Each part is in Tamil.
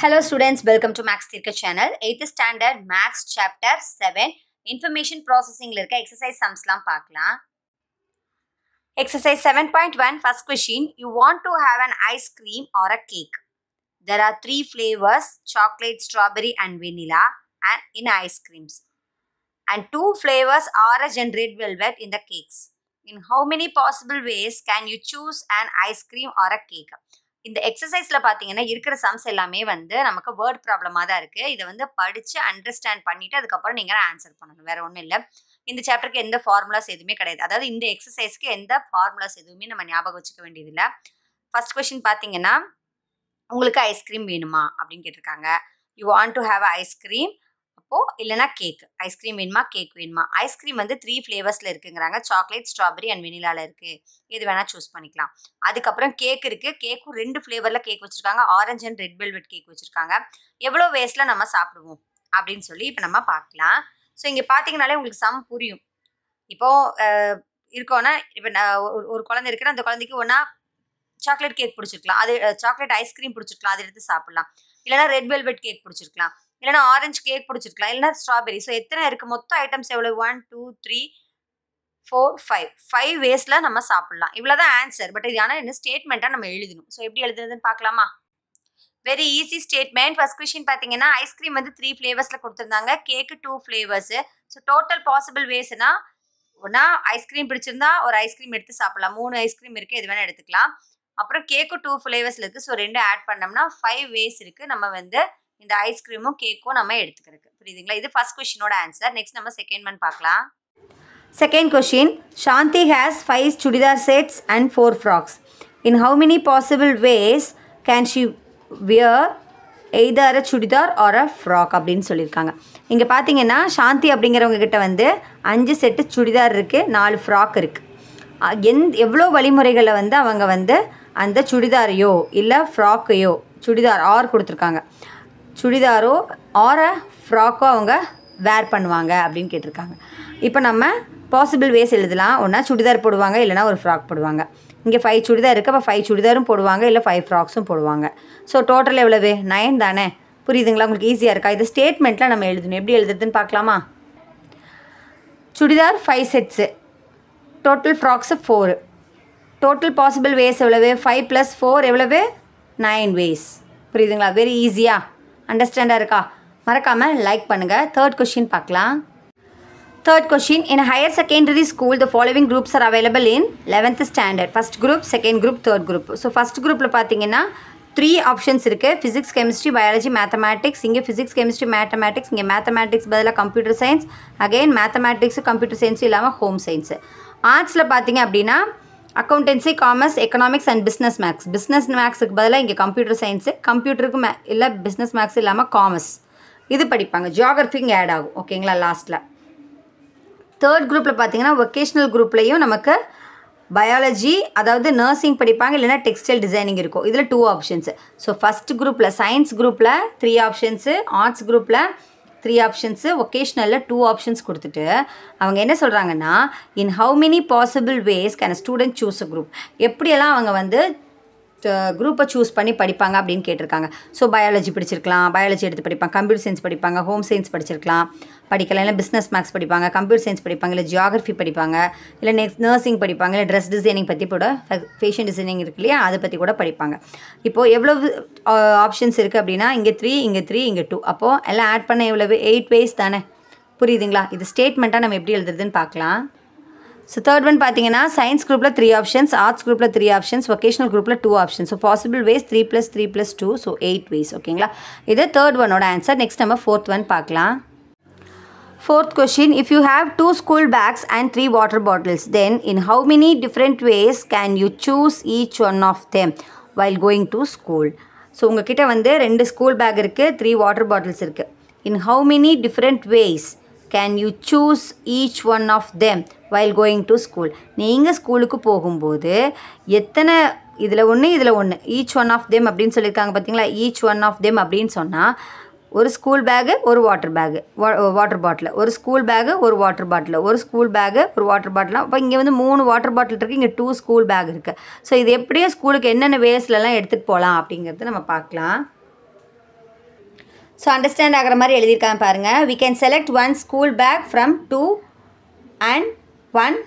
Hello students, welcome to Max Thirka channel. 8th standard Max chapter 7 information processing இருக்க exercise sumsலாம் பார்க்கலாம். Exercise 7.1 first question you want to have an ice cream or a cake. There are three flavors chocolate, strawberry and vanilla and in ice creams and two flavors orange and red velvet in the cakes. In how many possible ways can you choose an ice cream or a cake? இந்த எக்ஸசைஸ்ல பாத்தீங்கன்னா இருக்கிற சம்ஸ் எல்லாமே வந்து நமக்கு வேர்ட் ப்ராப்ளமா தான் இருக்கு. இதை வந்து படிச்சு அண்டர்ஸ்டாண்ட் பண்ணிட்டு அதுக்கப்புறம் நீங்க ஆன்சர் பண்ணணும். வேற ஒன்றும் இல்லை. இந்த சாப்டருக்கு எந்த ஃபார்முலாஸ் எதுவுமே கிடையாது. அதாவது இந்த எக்ஸசைஸ்க்கு எந்த ஃபார்முலாஸ் எதுவுமே நம்ம ஞாபகம் வச்சுக்க வேண்டியது இல்லை ஃபர்ஸ்ட் கொஸ்டின் பார்த்தீங்கன்னா உங்களுக்கு ஐஸ்கிரீம் வேணுமா? அப்படின்னு கேட்டிருக்காங்க. You want to have ice cream அப்போ இல்லைனா கேக் ஐஸ்கிரீம் வேணுமா? கேக் வேணுமா? ஐஸ்கிரீம் வந்து த்ரீ ஃப்ளேவர்ஸில் இருக்குங்கிறாங்க. சாக்லேட் ஸ்ட்ராபெரி அண்ட் வெனிலாவில் இருக்குது எது வேணால் சூஸ் பண்ணிக்கலாம். அதுக்கப்புறம் கேக் இருக்குது கேக்கும் ரெண்டு ஃப்ளேவரில் கேக் வச்சுருக்காங்க. Orange and red velvet cake வச்சுருக்காங்க. எவ்வளோ வேஸ்ட்டில் நம்ம சாப்பிடுவோம்? அப்படின்னு சொல்லி இப்போ நம்ம பார்க்கலாம். ஸோ இங்கே பார்த்தீங்கனாலே உங்களுக்கு சம் புரியும். இப்போது இருக்கோன்னா இப்போ ஒரு குழந்தை இருக்கிற அந்த குழந்தைக்கு ஒன்றா சாக்லேட் கேக் பிடிச்சிருக்கலாம். அது சாக்லேட் ஐஸ்கிரீம் பிடிச்சிருக்கலாம். அதை எடுத்து சாப்பிட்லாம். இல்லைனா ரெட் வெல்வெட் கேக் பிடிச்சிருக்கலாம். இல்லைன்னா ஆரஞ்சு கேக் பிடிச்சிருக்கலாம். இல்லைன்னா ஸ்ட்ராபெரி ஸோ எத்தனை இருக்குது மொத்தம் ஐட்டம்ஸ் எவ்வளோ one two three four five five வேஸில் நம்ம சாப்பிட்லாம். இவ்வளோ தான் ஆன்சர் பட் இது ஆனால் என்ன ஸ்டேட்மெண்ட்டாக நம்ம எழுதணும். ஸோ எப்படி எழுதுறதுன்னு பார்க்கலாமா? Very easy statement first question பார்த்தீங்கன்னா ஐஸ்கிரீம் வந்து த்ரீ ஃப்ளேவர்ஸில் கொடுத்துருந்தாங்க. கேக்கு two flavours so total possible வேஸ்னா ஒன்றா ஐஸ்கிரீம் பிடிச்சிருந்தா ஒரு ஐஸ்கிரீம் எடுத்து சாப்பிடலாம். மூணு ஐஸ்கிரீம் இருக்குது எது வேணால் எடுத்துக்கலாம். அப்புறம் கேக்கு டூ ஃப்ளேவர்ஸில் இருக்குது ஸோ ரெண்டு ஆட் பண்ணோம்னா ஃபைவ் வேஸ் இருக்குது நம்ம வந்து இந்த ஐஸ்கிரீமும் கேக்கும் நம்ம எடுத்துக்கிறதுக்கு. புரியுதுங்களா? இது ஃபர்ஸ்ட் கொஷினோட ஆன்சர் நெக்ஸ்ட் நம்ம செகண்ட் ஒன் பார்க்கலாம். Second question Shanthi has five churidar sets and four frocks in how many possible ways can she wear either a churidar or a frock அப்படின்னு சொல்லியிருக்காங்க. இங்கே பார்த்தீங்கன்னா சாந்தி அப்படிங்கிறவங்க கிட்ட வந்து அஞ்சு செட்டு சுடிதார் இருக்குது நாலு ஃப்ராக் இருக்குது எந் எவ்வளோ வழிமுறைகளை வந்து அவங்க வந்து அந்த சுடிதாரையோ இல்லை ஃப்ராக்கையோ சுடிதார் ஆர் கொடுத்துருக்காங்க. சுடிதாரோ ஆர ஃப்ராக்கோ அவங்க வேர் பண்ணுவாங்க அப்படின்னு கேட்டிருக்காங்க. இப்போ நம்ம பாசிபிள் வேஸ் எழுதலாம். ஒன்றா சுடிதார் போடுவாங்க இல்லைனா ஒரு ஃப்ராக் போடுவாங்க. இங்கே ஃபைவ் சுடிதார் இருக்குது அப்போ ஃபைவ் சுடிதாரும் போடுவாங்க இல்லை ஃபைவ் ஃப்ராக்ஸும் போடுவாங்க. ஸோ டோட்டல் எவ்வளவு? நயன் தானே? புரியுதுங்களா? உங்களுக்கு ஈஸியாக இருக்கா? இது ஸ்டேட்மெண்ட்டில் நம்ம எழுதணும். எப்படி எழுதுறதுன்னு பார்க்கலாமா? Churidar five sets total frocks four total possible ways எவ்வளவு? ஃபைவ் ப்ளஸ் ஃபோர் எவ்வளவு? நைன் வேஸ் புரியுதுங்களா? வெரி ஈஸியாக அண்டர்ஸ்டாண்டாக இருக்கா? மறக்காமல் லைக் பண்ணுங்கள் தேர்ட் கொஷின் பார்க்கலாம். Third question in higher secondary school the following groups are available in eleventh standard first group second group third group so first குரூப்பில் பார்த்தீங்கன்னா த்ரீ ஆப்ஷன்ஸ் இருக்குது ஃபிசிக்ஸ் கெமிஸ்ட்ரி பயாலஜி மேத்தமேட்டிக்ஸ் இங்கே ஃபிசிக்ஸ் கெமிஸ்ட்ரி மேத்தமேட்டிக்ஸ் இங்கே மேத்தமேட்டிக்ஸ் பதிலாக computer science again mathematics computer science இல்லாமல் ஹோம் சயின்ஸு ஆர்ட்ஸில் பார்த்தீங்க அப்படின்னா accountancy commerce economics and business maths business மேக்ஸுக்கு பதிலாக இங்கே கம்ப்யூட்டர் சயின்ஸு கம்ப்யூட்டருக்கு மே இல்லை பிஸ்னஸ் மேக்ஸ் இல்லாமல் காமர்ஸ் இது படிப்பாங்க. ஜியாகிரஃபி இங்கே ஆட் ஆகும். ஓகேங்களா லாஸ்ட்டில் தேர்ட் குரூப்பில் பார்த்தீங்கன்னா ஒகேஷ்னல் குரூப்லேயும் நமக்கு பயாலஜி அதாவது நர்சிங் படிப்பாங்க இல்லைனா டெக்ஸ்டைல் டிசைனிங் இருக்கும். இதில் டூ ஆப்ஷன்ஸு ஸோ ஃபஸ்ட் குரூப்பில் சயின்ஸ் குரூப்பில் த்ரீ ஆப்ஷன்ஸு ஆர்ட்ஸ் குரூப்பில் த்ரீ ஆப்ஷன்ஸு ஒகேஷ்னலில் டூ ஆப்ஷன்ஸ் கொடுத்துட்டு அவங்க என்ன சொல்கிறாங்கன்னா in how many possible ways can student choose a group எப்படியெல்லாம் அவங்க வந்து குரூப்பை சூஸ் பண்ணி படிப்பாங்க அப்படின்னு கேட்டிருக்காங்க. ஸோ பயாலஜி படிச்சிருக்கலாம் பயாலஜி எடுத்து படிப்பாங்க கம்ப்யூட்டர் சயின்ஸ் படிப்பாங்க ஹோம் சயின்ஸ் படிச்சிருக்கலாம் படிக்கலாம். இல்லை பிஸ்னஸ் மேக்ஸ் படிப்பாங்க கம்ப்யூட்டர் சயின்ஸ் படிப்பாங்க இல்லை ஜியாகிரஃபி படிப்பாங்க இல்லை நெக்ஸ்ட் நர்சிங் படிப்பாங்க இல்லை ட்ரெஸ் டிசைனிங் பற்றி கூட ஃபேஷன் டிசைனிங் இருக்கு இல்லையா? அதை பற்றி கூட படிப்பாங்க. இப்போது எவ்வளவு ஆப்ஷன்ஸ் இருக்குது அப்படின்னா இங்கே த்ரீ இங்கே த்ரீ இங்கே டூ அப்போது எல்லாம் ஆட் பண்ண எவ்வளவு? எயிட் வேஸ் தானே. புரியுதுங்களா? இது ஸ்டேட்மெண்ட்டாக நம்ம எப்படி எழுதுறதுன்னு பார்க்கலாம். ஸோ தேர்ட் ஒன் பார்த்தீங்கன்னா சயின்ஸ் குரூப்பில் த்ரீ ஆப்ஷன்ஸ் ஆர்ட்ஸ் குரூப்பில் த்ரீ ஆப்ஷன்ஸ் ஒகேஷனல் குரூப்பில் two options so possible ways three plus three plus two so eight ways ஓகேங்களா இது தேர்ட் ஒனோட ஆன்சர் நெக்ஸ்ட் நம்ம ஃபோர்த் ஒன் பார்க்கலாம் fourth question if you have two school bags and three water bottles then in how many different ways can you choose each one of them while going to school so உங்ககிட்ட வந்து ரெண்டு ஸ்கூல் பேக் இருக்குது த்ரீ வாட்டர் பாட்டில்ஸ் இருக்குது in how many different ways can you choose each one of them while going to school நீங்கள் ஸ்கூலுக்கு போகும்போது எத்தனை இதில் ஒன்று இதில் ஒன்று ஈச் ஒன் ஆஃப் தெம் அப்படின்னு சொல்லியிருக்காங்க பார்த்தீங்களா ஈச் ஒன் ஆஃப் தெம் அப்படின்னு சொன்னால் ஒரு ஸ்கூல் பேகு ஒரு வாட்டர் பேகு வாட்டர் பாட்டில் ஒரு ஸ்கூல் பேகு ஒரு வாட்டர் பாட்டில் ஒரு ஸ்கூல் பேகு ஒரு வாட்டர் பாட்டில் அப்போ இங்கே வந்து மூணு வாட்டர் பாட்டில் இருக்குது இங்கே டூ ஸ்கூல் பேக் இருக்குது ஸோ இது எப்படியும் ஸ்கூலுக்கு என்னென்ன வேஸ்லலாம் எடுத்துகிட்டு போகலாம் அப்படிங்கிறது நம்ம பார்க்கலாம். ஸோ அண்டர்ஸ்டாண்ட் ஆகிற மாதிரி எழுதியிருக்காங்க பாருங்கள் we can select one school bag from two and one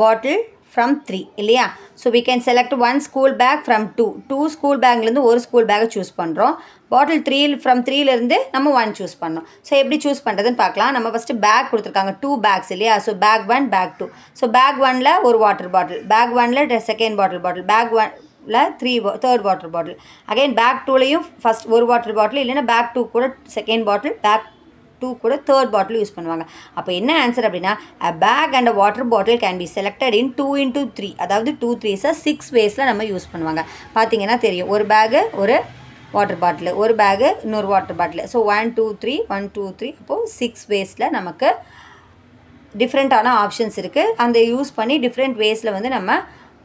bottle from three இல்லையா? So we can select one school bag from two two school பேக்லேருந்து ஒரு ஸ்கூல் பேக்கை சூஸ் பண்ணுறோம் பாட்டில் த்ரீ ஃப்ரம் த்ரீலேருந்து நம்ம ஒன் சூஸ் பண்ணோம். ஸோ எப்படி சூஸ் பண்ணுறதுன்னு பார்க்கலாம். நம்ம ஃபஸ்ட்டு பேக் கொடுத்துருக்காங்க. டூ பேக்ஸ் இல்லையா? So bag one bag two so bag ஒனில் ஒரு வாட்டர் பாட்டில் பேக் ஒனில் second bottle bottle bag one பாட்டிலில் three third water bottle again bag டூலையும் first ஒரு வாட்டர் பாட்டில் இல்லைன்னா பேக் டூ கூட செகண்ட் பாட்டில் பேக் டூ கூட தேர்ட் பாட்டில் யூஸ் பண்ணுவாங்க. அப்போ என்ன ஆன்சர் அப்படின்னா a bag and a water bottle can be selected in two into three அதாவது டூ த்ரீஸாக சிக்ஸ் வேஸில் நம்ம யூஸ் பண்ணுவாங்க. பார்த்தீங்கன்னா தெரியும். ஒரு பேகு ஒரு வாட்டர் பாட்டில் ஒரு பேகு இன்னொரு water bottle so one two three one two three அப்போது சிக்ஸ் வேஸில் நமக்கு டிஃப்ரெண்ட்டான ஆப்ஷன்ஸ் இருக்குது அந்த யூஸ் பண்ணி டிஃப்ரெண்ட் வேஸில் வந்து நம்ம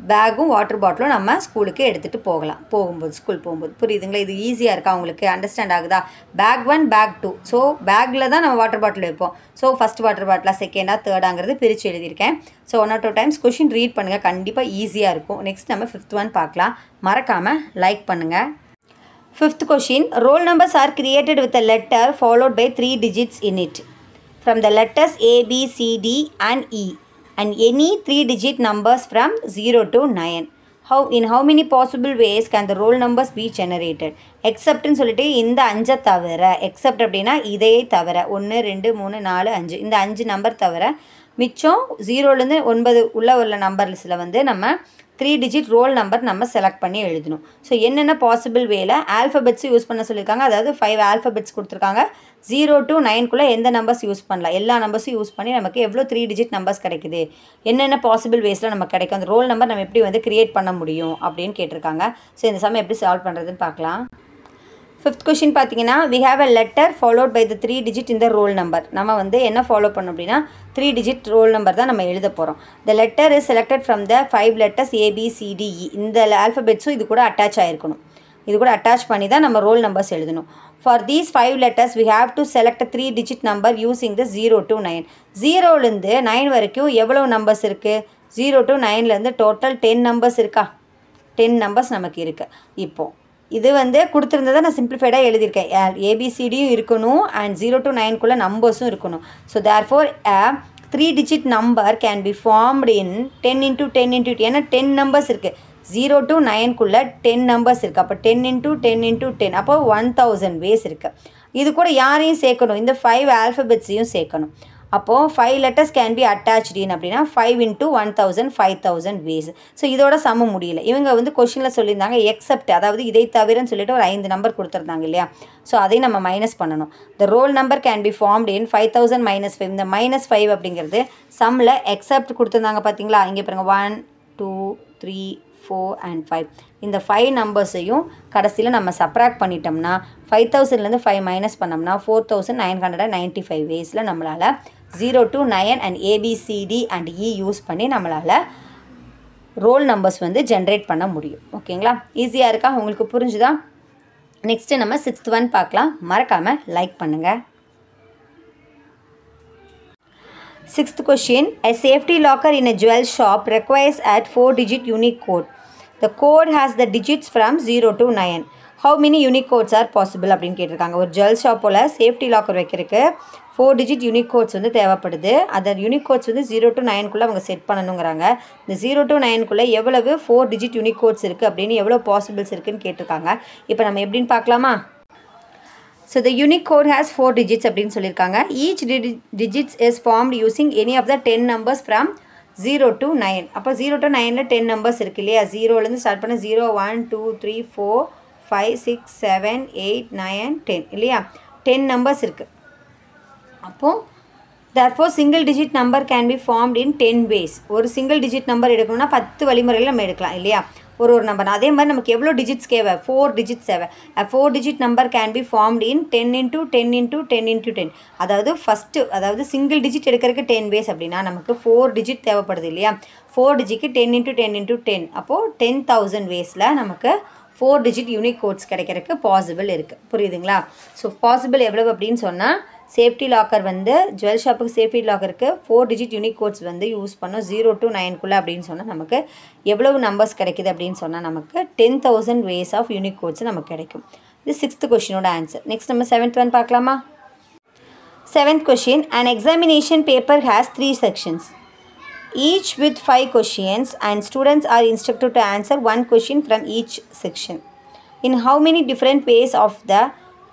பேகும் வாட்டர் பாட்டிலும் நம்ம ஸ்கூலுக்கு எடுத்துகிட்டு போகலாம். போகும்போது ஸ்கூல் போகும்போது. புரியுதுங்களா? இது ஈஸியாக இருக்கா உங்களுக்கு? அண்டர்ஸ்டாண்ட் ஆகுதா? Bag one bag two so பேக்கில் தான் நம்ம வாட்டர் பாட்டில் வைப்போம். ஸோ ஃபஸ்ட் வாட்டர் பாட்டிலாக செகண்டாக தேர்டாங்கிறது பிரித்து எழுதியிருக்கேன். So one or two times question read பண்ணுங்கள் கண்டிப்பாக ஈஸியாக இருக்கும். நெக்ஸ்ட் நம்ம ஃபிஃப்த் ஒன் பார்க்கலாம். மறக்காமல் லைக் பண்ணுங்கள் fifth question roll numbers are created with a letter followed by three digits in it from the letters A B C D and E and E and any three digit numbers from 0 to 9. How in how many possible ways can the roll numbers be generated? எக்ஸப்ட்னு சொல்லிட்டு இந்த அஞ்சை தவிர எக்ஸப்ட் அப்படின்னா இதையே தவிர ஒன்று ரெண்டு மூணு நாலு அஞ்சு இந்த அஞ்சு நம்பர் தவிர மிச்சம் ஜீரோலேருந்து ஒன்பது உள்ள உள்ள நம்பர்ஸில் வந்து நம்ம த்ரீ டிஜிட் ரோல் நம்பர் நம்ம செலக்ட் பண்ணி எழுதணும். ஸோ என்னென்ன பாசிபிள் வேல ஆல்ஃபபெட்ஸும் யூஸ் பண்ண சொல்லியிருக்காங்க அதாவது ஃபைவ் ஆல்ஃபபெட்ஸ் கொடுத்துருக்காங்க. ஜீரோ டு நைன்குள்ளே எந்த நம்பர்ஸ் யூஸ் பண்ணலாம்? எல்லா நம்பர்ஸும் யூஸ் பண்ணி நமக்கு எவ்வளோ த்ரீ டிஜிட் நம்பர்ஸ் கிடைக்குது? என்னென்ன பாசிபிள் வேஸில் நமக்கு கிடைக்கும்? அந்த ரோல் நம்பர் நம்ம எப்படி வந்து கிரியேட் பண்ண முடியும்? அப்படின்னு கேட்டிருக்காங்க. ஸோ இந்த சமயம் எப்படி சால்வ் பண்ணுறதுன்னு பார்க்கலாம். ஃபிஃப்த் கொஷின் பார்த்தீங்கன்னா we have a letter followed by the three digit இந்த ரோல் நம்பர் நம்ம வந்து என்ன ஃபாலோ பண்ணோம் அப்படின்னா த்ரீ டிஜிட் ரோல் நம்பர் தான் நம்ம எழுத போகிறோம் the letter is selected from the five letters A B C D E இந்த ஆல்ஃபபெட்ஸும் இது கூட அட்டாச் ஆகிருக்கணும் இது கூட அட்டாச் பண்ணி தான் நம்ம ரோல் நம்பர்ஸ் எழுதணும். For these five letters we have to select three digit number using the zero to nine ஜீரோலேருந்து நைன் வரைக்கும் எவ்வளோ நம்பர்ஸ் இருக்குது ஜீரோ டு நைன்லேருந்து டோட்டல் டென் நம்பர்ஸ் இருக்கா? டென் நம்பர்ஸ் நமக்கு இருக்குது இப்போது இது வந்து கொடுத்துருந்ததை நான் சிம்பிளிஃபைடாக எழுதியிருக்கேன். ஏபிசிடியும் இருக்கணும் அண்ட் ஜீரோ டு நைன்குள்ளே நம்பர்ஸும் இருக்கணும். So therefore three digit number can be formed in ten into ten into ஏன்னா டென் நம்பர்ஸ் இருக்குது ஜீரோ டு நைன்குள்ளே டென் நம்பர்ஸ் இருக்குது அப்போ ten into ten into ten அப்போ ஒன் தௌசண்ட் வேஸ் இருக்குது இது கூட யாரையும் சேர்க்கணும். இந்த ஃபைவ் ஆல்ஃபபெட்ஸையும் சேர்க்கணும். அப்போது five letters can be attached in அப்படின்னா five into one thousand five thousand ways so இதோட சம முடியல. இவங்க வந்து கொஷினில் சொல்லியிருந்தாங்க எக்ஸப்ட் அதாவது இதை தவிரன்னு சொல்லிட்டு ஒரு ஐந்து நம்பர் கொடுத்துருந்தாங்க இல்லையா? ஸோ அதையும் நம்ம மைனஸ் பண்ணணும். The roll number can be formed in five thousand minus five இந்த மைனஸ் ஃபைவ் அப்படிங்கிறது சம்மில் எக்ஸப்ட் கொடுத்துருந்தாங்க பார்த்தீங்களா இங்கே பாருங்கள் one two three four and five இந்த ஃபைவ் நம்பர்ஸையும் கடைசியில் நம்ம சப்ராக்ட் பண்ணிட்டோம்னா ஃபைவ் தௌசண்ட்லேருந்து ஃபைவ் மைனஸ் பண்ணோம்னா four thousand nine hundred ninety five வேஸில் நம்மளால் zero to nine and A B C D and E use பண்ணி நம்மளால் ரோல் நம்பர்ஸ் வந்து ஜென்ரேட் பண்ண முடியும். ஓகேங்களா ஈஸியாக இருக்கா? உங்களுக்கு புரிஞ்சுதா? நெக்ஸ்ட்டு நம்ம சிக்ஸ்த் ஒன் பார்க்கலாம். மறக்காமல் லைக் பண்ணுங்கள் Sixth question. A safety locker in a jewel shop requires at 4 digit unique code. The code has the digits from 0 to 9. How many unique codes are possible அப்படின்னு கேட்டிருக்காங்க. ஒரு ஜுவல் ஷாப்போல் சேஃப்டி லாக்கர் வைக்கிறதுக்கு ஃபோர் டிஜிட் யூனிக் கோட்ஸ் வந்து தேவைப்படுது. அந்த யூனிக் கோட்ஸ் வந்து ஜீரோ டு நைனுக்குள்ளே அவங்க செட் பண்ணணுங்கிறாங்க. இந்த ஜீரோ டு நைனுக்குள்ளே எவ்வளவு ஃபோர் டிஜிட் யூனிக் கோட்ஸ் இருக்குது அப்படின்னு எவ்வளோ பாசிபிள்ஸ் இருக்குன்னு கேட்டிருக்காங்க. இப்போ நம்ம எப்படின்னு பார்க்கலாமா? So the unique code has four digits அப்படின்னு சொல்லியிருக்காங்க. Each digits is formed using any of the ten numbers from zero to nine அப்போ ஜீரோ டு நைனில் டென் நம்பர்ஸ் இருக்கு இல்லையா? ஜீரோலேருந்து ஸ்டார்ட் பண்ண zero one two three four five six seven eight nine ten இல்லையா? டென் நம்பர்ஸ் இருக்குது அப்போது therefore single digit number can be formed in ten ways ஒரு சிங்கிள் டிஜிட் நம்பர் எடுக்கணும்னா பத்து வழிமுறையில் நம்ம எடுக்கலாம் இல்லையா? ஒரு ஒரு நம்பர் அதே மாதிரி நமக்கு எவ்வளோ டிஜிட்ஸ் தேவை? ஃபோர் டிஜிட்ஸ் தேவை. Four digit number can be formed in ten into ten into ten into ten அதாவது ஃபஸ்ட்டு அதாவது சிங்கிள் டிஜிட் எடுக்கிறதுக்கு டென் வேஸ் அப்படின்னா நமக்கு ஃபோர் டிஜிட் தேவைப்படுது இல்லையா? Four டிஜிட்க்கு ten into ten into ten அப்போது டென் தௌசண்ட் வேஸில் நமக்கு ஃபோர் டிஜிட் யூனிக் கோட்ஸ் கிடைக்கிறதுக்கு பாசிபிள் இருக்குது புரியுதுங்களா? ஸோ பாசிபிள் எவ்வளவு அப்படின்னு சொன்னால் சேஃப்டி லாக்கர் வந்து ஜுவல் ஷாப்புக்கு சேஃப்டி லாக்கருக்கு ஃபோர் டிஜிட் யூனிக் கோட்ஸ் வந்து யூஸ் பண்ணோம். ஜீரோ டு நைன்குள்ளே அப்படின்னு சொன்னால் நமக்கு எவ்வளவு நம்பர்ஸ் கிடைக்குது அப்படின்னு சொன்னால் நமக்கு ten thousand ways of unique codes நமக்கு கிடைக்கும். இது சிக்ஸ்த்து கொஷினோட ஆன்சர் நெக்ஸ்ட் நம்ம செவன்த் ஒன் பார்க்கலாமா? Seventh question and examination paper has three sections each with five questions and students are instructed to answer one question from each section in how many different ways of the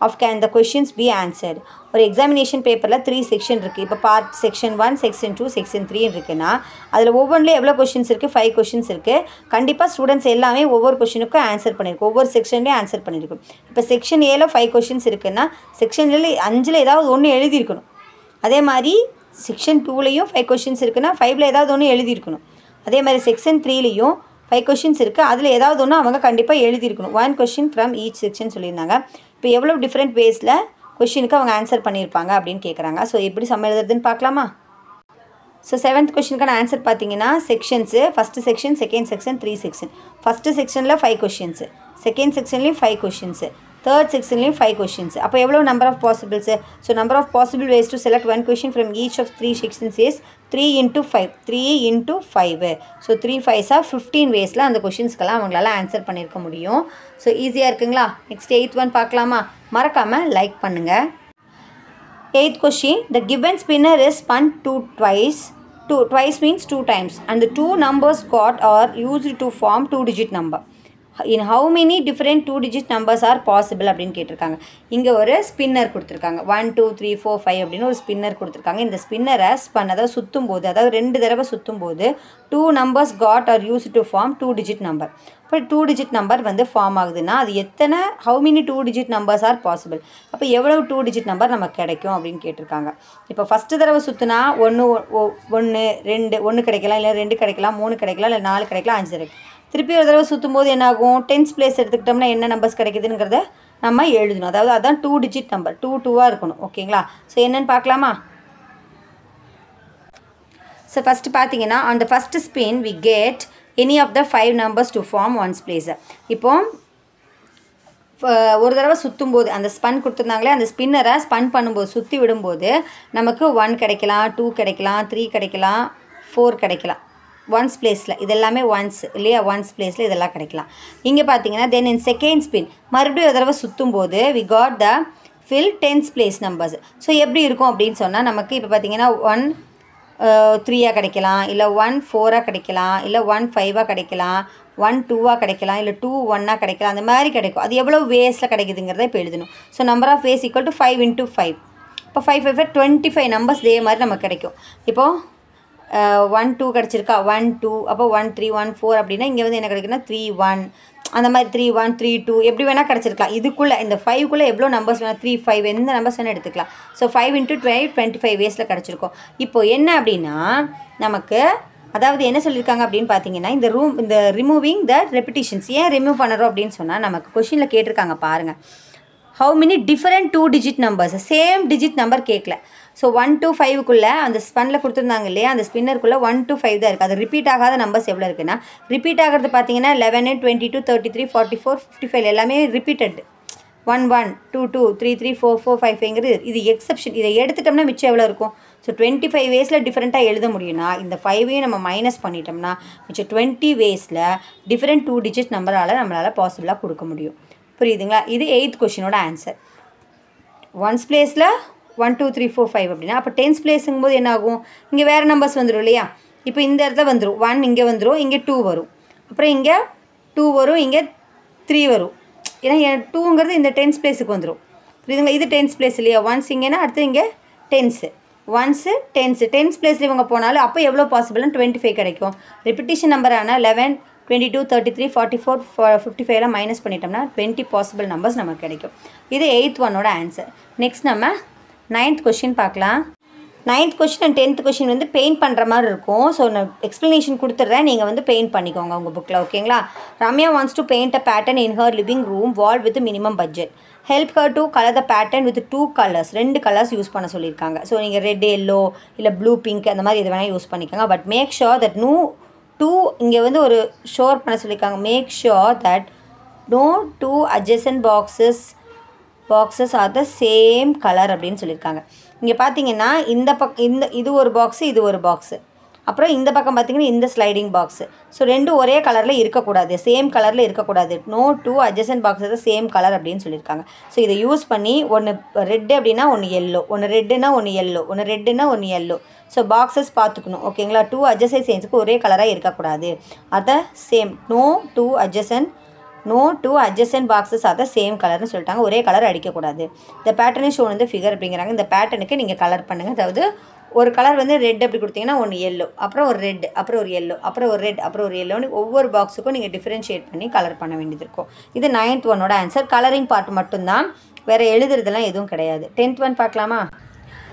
of can the questions be answered ஒரு எக்ஸாமினேஷன் பேப்பரில் த்ரீ செக்ஷன் இருக்குது இப்போ part section one section two section three இருக்குன்னா அதில் ஒவ்வொன்றில் எவ்வளோ கொஷின்ஸ் இருக்குது ஃபைவ் கொஷின்ஸ் இருக்குது கண்டிப்பாக ஸ்டூடெண்ட்ஸ் எல்லாமே ஒவ்வொரு கொஷினுக்கும் ஆன்சர் பண்ணியிருக்கும் ஒவ்வொரு செக்ஷன்லேயும் ஆன்சர் பண்ணியிருக்கும் இப்போ செக்ஷன் ஏல ஃபைவ் கொஷின்ஸ் இருக்குன்னா செக்ஷனில் அஞ்சில் ஏதாவது ஒன்று எழுதியிருக்கணும். அதே மாதிரி செக்ஷன் டூலேயும் ஃபைவ் கொஷின்ஸ் இருக்குன்னா ஃபைவ்ல ஏதாவது ஒன்று எழுதியிருக்கணும். அதே மாதிரி செக்ஷன் த்ரீலேயும் ஃபைவ் கொஷின்ஸ் இருக்குது அதில் ஏதாவது ஒன்று அவங்க கண்டிப்பாக எழுதியிருக்கணும். One question from each section சொல்லியிருந்தாங்க. இப்போ எவ்வளோ டிஃப்ரெண்ட் வேஸில் கொஷினுக்கு அவங்க ஆன்சர் பண்ணியிருப்பாங்க அப்படின்னு கேட்குறாங்க ஸோ எப்படி சம்ம எழுதுறதுன்னு பார்க்கலாமா? ஸோ செவன்த் கொஷினுக்கான ஆன்சர் பார்த்தீங்கன்னா sections first section second section three section first செக்ஷனில் ஃபைவ் கொஷின்ஸு செகண்ட் செக்ஷன்லேயும் ஃபைவ் கொஷின்ஸு தேர்ட் செக்ஷன்லேயும் ஃபைவ் கொஷின்ஸ் அப்போ எவ்வளோ number of possibles so number of possible ways to select one question from each of three sections is three into five three into five so three ஃபைவ்ஸாக fifteen வேஸில் அந்த கொஷின்ஸ்க்கெல்லாம் அவங்களால ஆன்சர் பண்ணியிருக்க முடியும். ஸோ ஈஸியாக இருக்குங்களா? நெக்ஸ்ட் எயித் ஒன் பார்க்கலாமா? மறக்காமல் லைக் பண்ணுங்கள் eighth question the given spinner is spun two twice two twice means two times and two numbers got are are used form two digit number. In how many different two digit numbers are possible அப்படின்னு கேட்டிருக்காங்க. இங்கே ஒரு ஸ்பின்னர் கொடுத்துருக்காங்க. One two three four five அப்படின்னு ஒரு ஸ்பின்னர் கொடுத்துருக்காங்க. இந்த ஸ்பின்னரை ஸ்பன் அதாவது சுற்றும் போது அதாவது ரெண்டு தடவை சுற்றும் போது two numbers got are use to form two digit number இப்போ டூ டிஜிட் நம்பர் வந்து ஃபார்ம் ஆகுதுன்னா அது எத்தனை how many two digit numbers are possible அப்போ எவ்வளவு டூ டிஜிட் நம்பர் நமக்கு கிடைக்கும் அப்படின்னு கேட்டிருக்காங்க. இப்போ ஃபஸ்ட்டு தடவை சுற்றுனா ஒன்று ஒன்று ரெண்டு ஒன்று கிடைக்கலாம் இல்லை ரெண்டு கிடைக்கலாம் மூணு கிடைக்கலாம் இல்லை நாலு கிடைக்கலாம் அஞ்சு கிடைக்கலாம். திருப்பி ஒரு தடவை சுற்றும் போது என்னாகும்? டென்ஸ் பிளேஸ் எடுத்துக்கிட்டோம்னா என்ன நம்பர்ஸ் கிடைக்குதுங்கிறத நம்ம எழுதணும். அதாவது அதான் டூ டிஜிட் நம்பர் டூ டூவாக இருக்கணும். ஓகேங்களா ஸோ என்னென்னு பார்க்கலாமா? ஸோ ஃபஸ்ட்டு பார்த்தீங்கன்னா அந்த first spin we get any of the five numbers to form ones place இப்போ ஒரு தடவை சுற்றும் போது அந்த ஸ்பன் கொடுத்துருந்தாங்களே அந்த ஸ்பின்னரை ஸ்பன் பண்ணும்போது சுற்றி விடும்போது நமக்கு ஒன் கிடைக்கலாம் டூ கிடைக்கலாம் த்ரீ கிடைக்கலாம் ஃபோர் கிடைக்கலாம். ஒன்ஸ் பிளேஸில் இதெல்லாமே ஒன்ஸ் இல்லையா? ஒன்ஸ் பிளேஸில் இதெல்லாம் கிடைக்கலாம். இங்கே பார்த்தீங்கன்னா தென் இன் செகண்ட் ஸ்பின் மறுபடியும் ஒரு தடவை சுற்றும் போது we got the fill tens place numbers so எப்படி இருக்கும் அப்படின்னு சொன்னால் நமக்கு இப்போ பார்த்தீங்கன்னா ஒன் த்ரீயாக கிடைக்கலாம் இல்லை ஒன் ஃபோராக கிடைக்கலாம் இல்லை ஒன் ஃபைவாக கிடைக்கலாம் ஒன் டூவாக கிடைக்கலாம் இல்லை டூ ஒன்னாக கிடைக்கலாம் அந்த மாதிரி கிடைக்கும். அது எவ்வளோ வேஸில் கிடைக்குதுங்கிறத இப்போ எழுதணும். So number of ways equal to five into five இப்போ five five five twenty five numbers இதே மாதிரி நமக்கு கிடைக்கும். இப்போது ஒன் டூ கிடச்சிருக்கா? ஒன் டூ அப்போ ஒன் த்ரீ ஒன் ஃபோர் அப்படின்னா இங்கே வந்து என்ன கிடைக்குன்னா த்ரீ ஒன் அந்த மாதிரி த்ரீ ஒன் த்ரீ டூ எப்படி வேணால் கிடச்சிருக்கலாம். இதுக்குள்ளே இந்த ஃபைவ்க்குள்ளே எவ்வளோ நம்பர்ஸ் வேணால் த்ரீ ஃபைவ் எந்த நம்பர்ஸ் வேணால் எடுத்துக்கலாம். So five into twelve twenty five வேஸில் கிடச்சிருக்கும். இப்போது என்ன அப்படின்னா நமக்கு அதாவது என்ன சொல்லியிருக்காங்க அப்படின்னு பார்த்தீங்கன்னா இந்த ரூம் இந்த ரிமூவிங் த ரெப்பிட்டிஷன்ஸ் ஏன் ரிமூவ் பண்ணுறோம் அப்படின்னு சொன்னால் நமக்கு கொஷினில் கேட்டிருக்காங்க பாருங்கள் how many different two digit numbers same digit number கேட்கல ஸோ ஒன் டூ ஃபைவுக்குள்ளே அந்த ஸ்பன்னில் கொடுத்துருந்தாங்க இல்லையா? அந்த ஸ்பின்னருக்குள்ளே ஒன் டூ ஃபைவ் தான் இருக்குது அது ரிப்பீட் ஆகாத நம்பர்ஸ் எவ்வளோ இருக்குன்னா ரிப்பீட் ஆகிறது பார்த்தீங்கன்னா eleven twenty two thirty three forty four fifty five எல்லாமே repeated one one two two three three four four five ஃபைவ்ங்கிறது இது எக்ஸப்ஷன் இதை எடுத்துட்டோம்னா மிச்சம் எவ்வளோ இருக்கும்? ஸோ டுவெண்ட்டி ஃபைவ் வேஸில் டிஃப்ரெண்ட்டாக எழுத முடியும்னா இந்த ஃபைவையும் நம்ம மைனஸ் பண்ணிட்டோம்னா மிச்சம் டுவெண்ட்டி வேஸில் டிஃப்ரெண்ட் டூ டிஜிட் நம்பரால் நம்மளால் பாசிபிளாக கொடுக்க முடியும். புரியுதுங்களா? இது எயித் கொஷினோட ஆன்சர் ஒன்ஸ் பிளேஸில் one two three four five அப்படின்னா அப்போ டென்ஸ் பிளேஸுங்கும் போது என்ன ஆகும் இங்கே வேறு நம்பர்ஸ் வந்துடும் இல்லையா? இப்போ இந்த இடத்துல வந்துடும் ஒன் இங்கே வந்துடும் இங்கே டூ வரும். அப்புறம் இங்கே டூ வரும் இங்கே த்ரீ வரும். ஏன்னா டூங்கிறது இந்த டென்ஸ் பிளேஸுக்கு வந்துடும் புரியுதுங்களா? இது டென்ஸ் பிளேஸ் இல்லையா? ஒன்ஸ் இங்கேனா அடுத்து இங்கே டென்ஸு ஒன்ஸு டென்ஸு டென்ஸ் பிளேஸில் இவங்க போனாலும் அப்போ எவ்வளோ பாசிபிள்னு டுவெண்ட்டி ஃபைவ் கிடைக்கும். Repetition நம்பரான eleven twenty two thirty three forty four fifty ஃபைவ்லாம் minus பண்ணிட்டோம்னா டுவெண்ட்டி பாசிபிள் நம்பர்ஸ் நமக்கு கிடைக்கும். இது எயித் ஒன்னோட ஆன்சர் நெக்ஸ்ட் நம்ம நைன்த் கொஷின் பார்க்கலாம். Ninth question and tenth question வந்து பெயிண்ட் பண்ணுற மாதிரி இருக்கும். ஸோ நான் எக்ஸ்ப்ளனேஷன் கொடுத்துட்றேன் நீங்கள் வந்து பெயிண்ட் பண்ணிக்கோங்க உங்கள் புக்கில் ஓகேங்களா Ramya wants to paint a pattern in her living room wall with minimum budget help her to colour the pattern with two colours ரெண்டு கலர்ஸ் யூஸ் பண்ண சொல்லியிருக்காங்க. ஸோ நீங்கள் ரெட் எல்லோ இல்லை ப்ளூ பிங்க் அந்த மாதிரி இது வேணால் யூஸ் பண்ணிக்கோங்க. But make sure that no two இங்கே வந்து ஒரு ஷோர் பண்ண சொல்லியிருக்காங்க. Make sure that no two adjacent boxes boxes are the same colour அப்படின்னு சொல்லியிருக்காங்க. இங்கே பார்த்தீங்கன்னா இந்த பக் இந்த இது ஒரு பாக்ஸு இது ஒரு பாக்ஸு அப்புறம் இந்த பக்கம் பார்த்தீங்கன்னா இந்த ஸ்லைடிங் பாக்ஸு ஸோ ரெண்டும் ஒரே கலரில் இருக்கக்கூடாது. சேம் கலரில் இருக்கக்கூடாது. No two adjacent boxes same colour அப்படின்னு சொல்லியிருக்காங்க. ஸோ இதை யூஸ் பண்ணி ஒன்று ரெட்டு அப்படின்னா ஒன்று எல்லோ ஒன்று ரெட்டுனா ஒன்று எல்லோ ஒன்று ரெட்டுனா ஒன்று எல்லோ ஸோ பாக்ஸஸ் பார்த்துக்கணும். ஓகேங்களா டூ அட்ஜசன் சேஞ்சுக்கு ஒரே கலராக இருக்கக்கூடாது. அதை same no two adjacent no two adjacent boxes அதை சேம் கலர்னு சொல்லிட்டாங்க. ஒரே கலர் அடிக்கக்கூடாது. இந்த பேட்டர்னே ஷோ வந்து ஃபிகர் அப்படிங்கிறாங்க. இந்த பேட்டர்னுக்கு நீங்கள் கலர் பண்ணுங்கள் அதாவது ஒரு கலர் வந்து ரெட் அப்படி கொடுத்தீங்கன்னா ஒன்று எல்லோ அப்புறம் ஒரு ரெட் அப்புறம் ஒரு எல்லோ அப்புறம் ஒரு ரெட் அப்புறம் ஒரு எல்லோன்னு ஒவ்வொரு பாக்ஸுக்கும் நீங்கள் டிஃப்ரென்ஷியேட் பண்ணி கலர் பண்ண வேண்டியது இருக்கும். இது நைன்த் ஒன்னோட ஆன்சர் கலரிங் பார்ட் மட்டும்தான். வேறு எழுதுறதெல்லாம் எதுவும் கிடையாது. டென்த் ஒன் பார்க்கலாமா?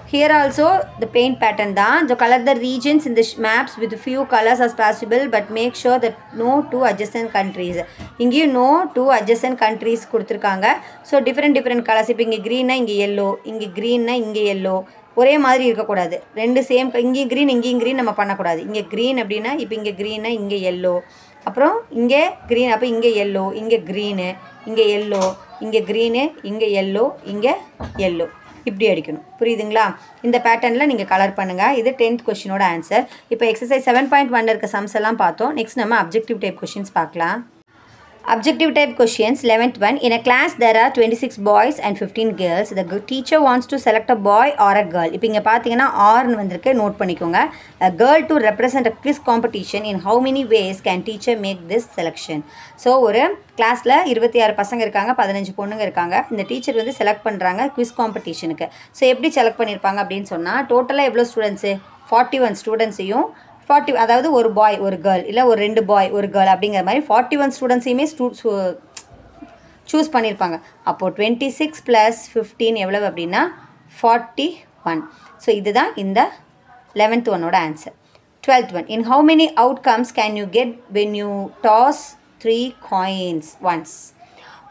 Here also the paint pattern தான் so color the regions in the sh- maps with few colors as possible but make sure that no two adjacent countries. இங்கேயும் நோ டூ அட்ஜஸ்டன்ட் கண்ட்ரீஸ் கொடுத்துருக்காங்க. ஸோ டிஃப்ரெண்ட் டிஃப்ரெண்ட் கலர்ஸ் இப்போ இங்கே க்ரீனா இங்கே எல்லோ இங்கே க்ரீன்னா இங்கே எல்லோ ஒரே மாதிரி இருக்கக்கூடாது. ரெண்டு சேம் இங்கேயும் க்ரீன் இங்கேயும் க்ரீன் நம்ம பண்ணக்கூடாது. இங்கே க்ரீன் அப்படின்னா இப்போ இங்கே க்ரீனா இங்கே எல்லோ அப்புறம் இங்கே க்ரீன் அப்போ இங்கே எல்லோ இங்கே க்ரீனு இங்கே எல்லோ இங்கே க்ரீனு இங்கே எல்லோ இங்கே எல்லோ இப்படி அடிக்கணும். புரியுதுங்களா? இந்த பேட்டர்னில் நீங்கள் கலர் பண்ணுங்கள் இது டென்த் கொஷினோட ஆன்சர் இப்போ எக்ஸசைஸ் செவன் பாயிண்ட் ஒன் இருக்க சம்ஸ் எல்லாம் பார்த்தோம். நெக்ஸ்ட் நம்ம அப்ஜெக்டிவ் டைப் கொஷின்ஸ் பார்க்கலாம். Objective type questions 11th one In a class there are 26 boys and 15 girls. The teacher wants to select a boy or a girl. இப்போ இங்கே பார்த்தீங்கன்னா ஆர்னு வந்திருக்கு நோட் பண்ணிக்கோங்க A girl to represent a quiz competition in how many ways can teacher make this selection? So ஒரு கிளாஸில் இருபத்தி ஆறு பசங்க இருக்காங்க பதினஞ்சு பொண்ணுங்க இருக்காங்க இந்த டீச்சர் வந்து செலக்ட் பண்ணுறாங்க குவிஸ் காம்படிஷனுக்கு ஸோ எப்படி செலக்ட் பண்ணியிருப்பாங்க அப்படின்னு சொன்னால் டோட்டலாக எவ்வளோ ஸ்டூடெண்ட்ஸு ஃபார்ட்டி ஒன் ஸ்டூடெண்ட்ஸையும் ஃபார்ட்டி அதாவது ஒரு பாய் ஒரு கேர்ள் இல்லை ஒரு ரெண்டு பாய் ஒரு கேர்ள் அப்படிங்கிற மாதிரி ஃபார்ட்டி ஒன் ஸ்டூடெண்ட்ஸையுமே ஸ்டூ சூஸ் பண்ணியிருப்பாங்க அப்போது டுவெண்ட்டி சிக்ஸ் ப்ளஸ் ஃபிஃப்டீன் எவ்வளவு அப்படின்னா ஃபார்ட்டி ஒன் ஸோ இதுதான் இந்த லெவன்த் ஒன்னோட answer twelfth one in how many outcomes can you get when you toss three coins once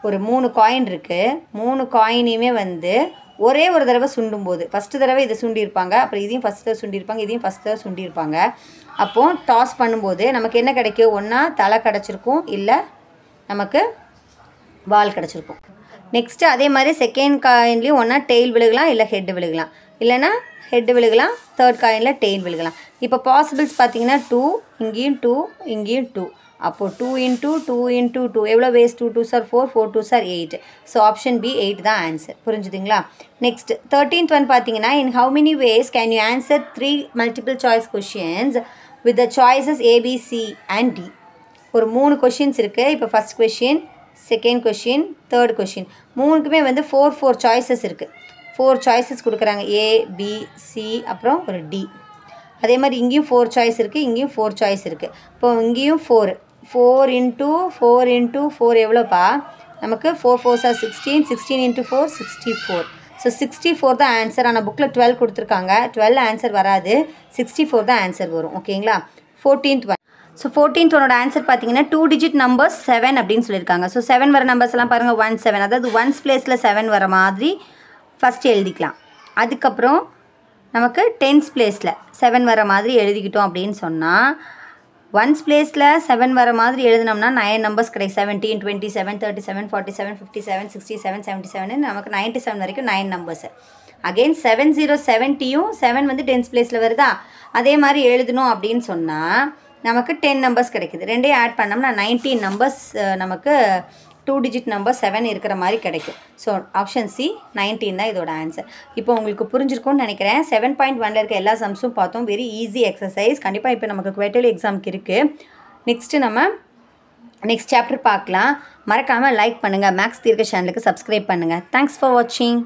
ஒரு மூணு காயின் இருக்குது மூணு காயினையுமே வந்து ஒரே ஒரு தடவை சுண்டும் போது ஃபஸ்ட்டு தடவை இதை சுண்டியிருப்பாங்க. அப்புறம் இதையும் ஃபஸ்ட் தடவை சுண்டியிருப்பாங்க. இதையும் ஃபஸ்ட் தடவை சுண்டியிருப்பாங்க. அப்போது டாஸ் பண்ணும்போது நமக்கு என்ன கிடைக்கும் ஒன்றா தலை கிடச்சிருக்கும் இல்லை நமக்கு வால் கிடச்சிருக்கும். நெக்ஸ்ட்டு அதே மாதிரி செகண்ட் காயின்லேயும் ஒன்றா டெயில் விழுகலாம் இல்லை ஹெட் விழுகலாம். இல்லைன்னா ஹெட் விழுகலாம் தேர்ட் காயினில் டெயில் விழுகலாம். இப்போ பாசிபிள்ஸ் பார்த்தீங்கன்னா டூ இங்கேயும் டூ இங்கேயும் டூ அப்போது two into two into two எவ்வளோ ways two two sir four four two sir eight so option B eight தான் ஆன்சர் புரிஞ்சுதுங்களா? நெக்ஸ்ட் தேர்ட்டீன்த் ஒன் பார்த்தீங்கன்னா in how many ways can you answer three multiple choice questions with the choices A B C and D ஒரு மூணு கொஷின்ஸ் இருக்குது இப்போ first question second question third question மூணுக்குமே வந்து ஃபோர் ஃபோர் சாய்ஸஸ் இருக்குது ஃபோர் சாய்ஸஸ் கொடுக்குறாங்க. ஏ பி சி அப்புறம் ஒரு டி அதே மாதிரி இங்கேயும் ஃபோர் சாய்ஸ் இருக்குது இங்கேயும் ஃபோர் சாய்ஸ் இருக்குது இப்போ இங்கேயும் four four into four into four எவ்வளோப்பா? நமக்கு four four sir sixteen sixteen into four sixty four so sixty four தான் ஆன்சர் ஆனால் புக்கில் டுவெல் கொடுத்துருக்காங்க. டுவெல் ஆன்சர் வராது. சிக்ஸ்டி ஃபோர் தான் ஆன்சர் வரும் ஓகேங்களா ஃபோர்டீன்த் ஒன் ஸோ ஃபோர்டீன்த் ஒனோட ஆன்சர் பார்த்தீங்கன்னா டூ டிஜிட் நம்பர்ஸ் செவன் அப்படின்னு சொல்லியிருக்காங்க. ஸோ செவன் வர நம்பர்ஸ் எல்லாம் பாருங்கள் ஒன் செவன் அதாவது ஒன்ஸ் பிளேஸில் செவன் வர மாதிரி ஃபஸ்ட்டு எழுதிக்கலாம். அதுக்கப்புறம் நமக்கு டென்ஸ் பிளேஸில் செவன் வர மாதிரி எழுதிக்கிட்டோம் அப்படின்னு சொன்னால் ஒன்ஸ் பிளேஸில் செவன் வர மாதிரி எழுதினோம்னா நைன் நம்பர்ஸ் கிடைக்கும். Seventeen twenty seven thirty seven forty seven fifty seven sixty seven seventy seven நமக்கு நைன்ட்டி செவன் வரைக்கும் nine numbers again seven zero செவன்ட்டியும் seven வந்து டென்ஸ் பிளேஸில் வருதா? அதே மாதிரி எழுதணும் அப்படின்னு சொன்னால் நமக்கு டென் நம்பர்ஸ் கிடைக்குது. ரெண்டையும் ஆட் பண்ணோம்னா நைன்டீன் நம்பர்ஸ் நமக்கு டூ டிஜிட் நம்பர் செவன் இருக்கிற மாதிரி கிடைக்கும். ஸோ ஆப்ஷன் சி நைன்டீன் தான் இதோட ஆன்சர் இப்போ உங்களுக்கு புரிஞ்சிருக்கும்னு நினைக்கிறேன். செவன் பாயிண்ட் ஒனில் இருக்க எல்லா சம்ஸும் பார்த்தோம். வெரி ஈஸி எக்ஸசைஸ் கண்டிப்பாக இப்போ நமக்கு குவார்டர்லி எக்ஸாமுக்கு இருக்குது நெக்ஸ்ட்டு நம்ம நெக்ஸ்ட் சாப்டர் பார்க்கலாம். மறக்காமல் லைக் பண்ணுங்கள் மேக்ஸ் தீர்க்க சேனலுக்கு சப்ஸ்கிரைப் பண்ணுங்கள் தேங்க்ஸ் ஃபார் வாட்சிங்